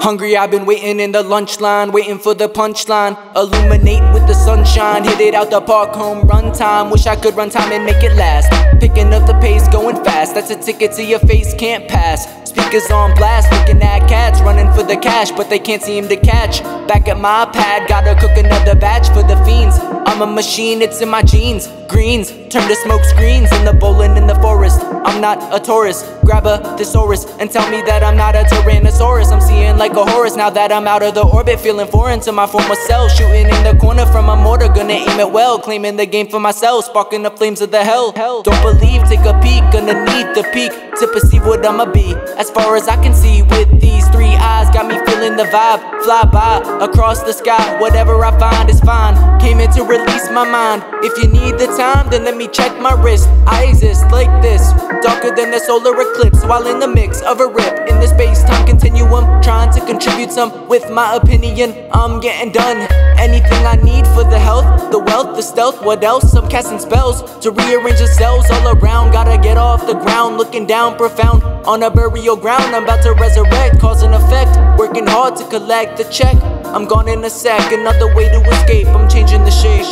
Hungry, I've been waiting in the lunch line, waiting for the punchline. Illuminate with the sunshine, hit it out the park, home run time. Wish I could run time and make it last. Picking up the pace, going fast. That's a ticket to your face, can't pass. Speakers on blast, looking at cats, running for the cash, but they can't seem to catch. Back at my pad, gotta cook another batch for the fiends. I'm a machine, it's in my genes. Greens turn to smoke screens in the bowling in the forest. I'm not a tourist. Grab a thesaurus and tell me that I'm not a Tyrannosaurus. I'm seeing like a Horus now that I'm out of the orbit, feeling foreign to my former self. Shooting in the corner from a mortar, gonna aim it well. Claiming the game for myself, sparking the flames of the hell. Don't believe, take a peek underneath the peak to perceive what I'ma be. As far as I can see, with these three eyes, got me feeling the vibe. Fly by across the sky, whatever I find is fine. Came here to release my mind. If you need the time, then let me check my wrist. I exist like this, darker than the solar eclipse, while in the mix of a rip in the space time continuum. Trying to contribute some with my opinion. I'm getting done. Anything I need for the health, the wealth, the stealth. What else? I'm casting spells to rearrange the cells all around. Gotta get off the ground, looking down profound on a burial ground. I'm about to resurrect, cause and effect. Working hard to collect the check. I'm gone in a sec, another way to escape. I'm changing the shape.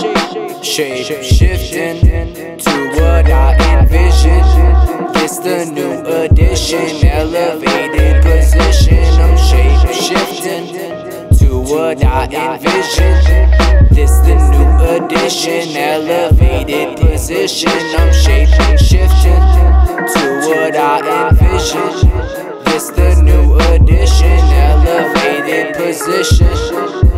Shape shifting the new edition, elevated position. I'm shape shifting to what I envision. This the new edition, elevated position. I'm shape shifting to what I envision. This the new edition, elevated position.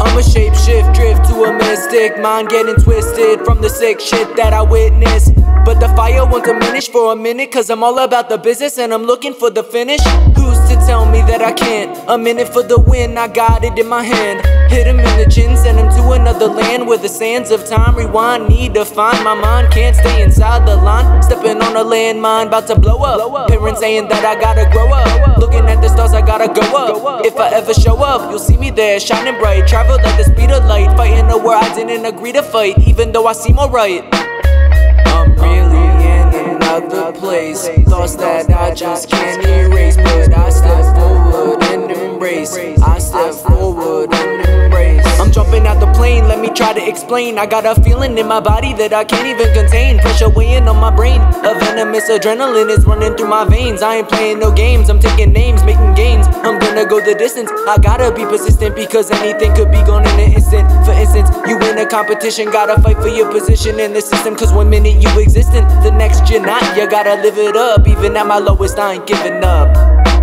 I'm a shapeshift, drift to a mystic Mind getting twisted from the sick shit that I witness. But the fire won't diminish for a minute Cause I'm all about the business and I'm looking for the finish. Who's to tell me that I can't? A minute for the win, I got it in my hand. Hit him in the chin, send him to another land Where the sands of time rewind. Need to find my mind, can't stay inside the line. Stepping on a landmine, about to blow up. Parents saying that I gotta grow up. Looking at the stars, I gotta go up. If I ever show up, you'll see me there Shining bright, travel like the speed of light Fighting a war I didn't agree to fight Even though I seem alright. I'm really in another place. Thoughts that I just can't erase embrace. I step forward and embrace I'm jumping out the plane, let me try to explain. I got a feeling in my body that I can't even contain. Pressure weighing on my brain. A venomous adrenaline is running through my veins. I ain't playing no games, I'm taking names, making gains. I'm gonna go the distance, I gotta be persistent Because anything could be gone in an instant. For instance, you win a competition Gotta fight for your position in the system. Cause one minute you existent, the next you're not. You gotta live it up, even at my lowest I ain't giving up